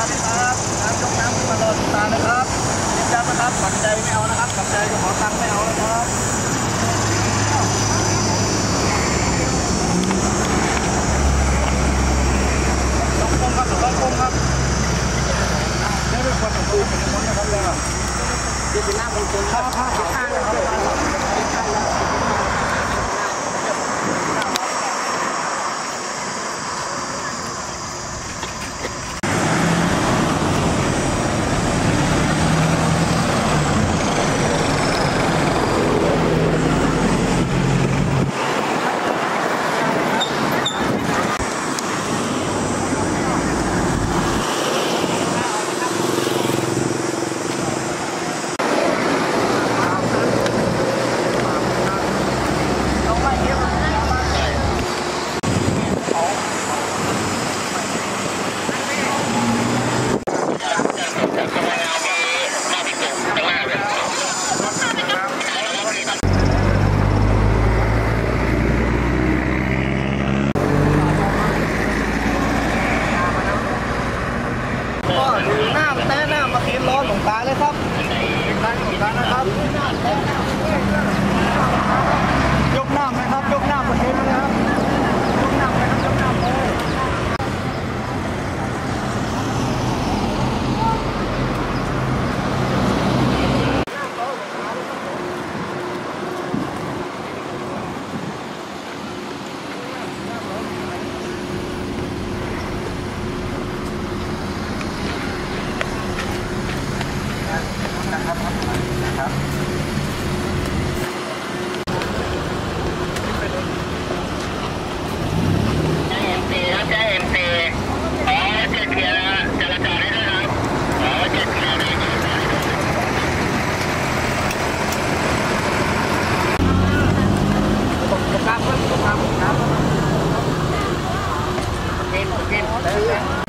รอหลวงตาเลยครับน้ำยกน้ำขึ้นมารอหลวงตานะครับยืนยันนะครับปัจจัยไม่เอานะครับปัจจัยจะขอตังค์ไม่เอานะครับ ตาเลยครับตาของตานะครับ Để ý.